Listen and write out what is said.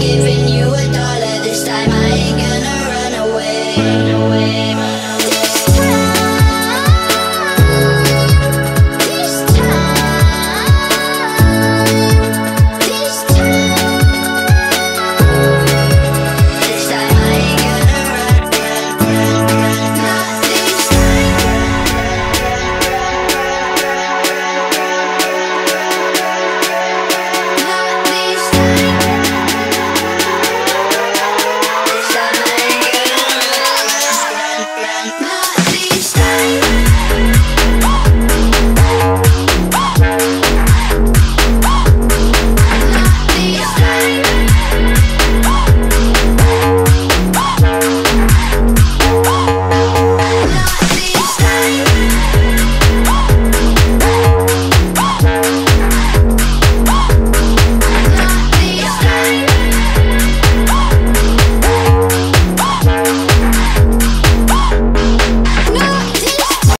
giving you a dollar this time. I ain't gonna.